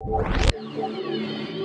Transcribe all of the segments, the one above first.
you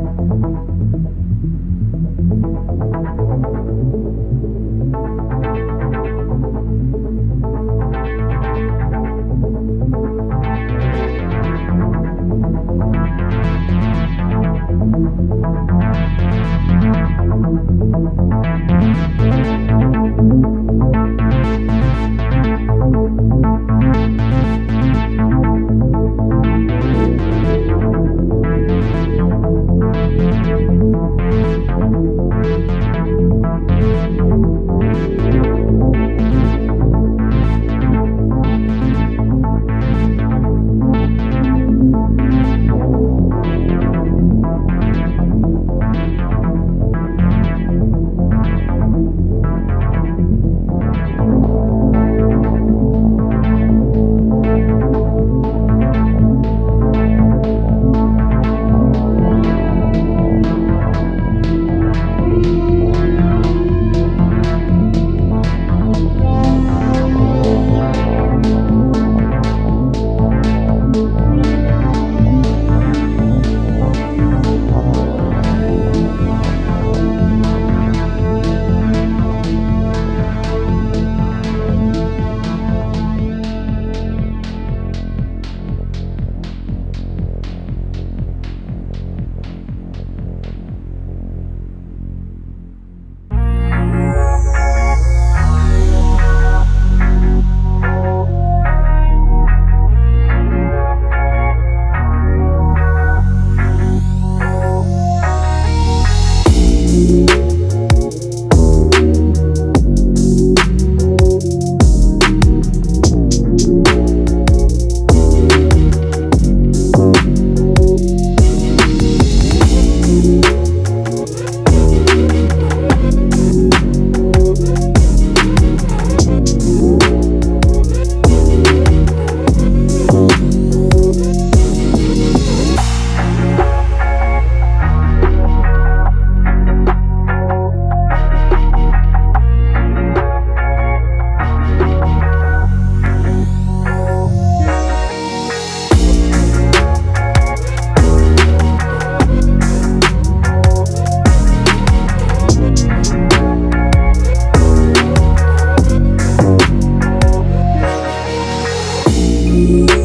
Thank you. you.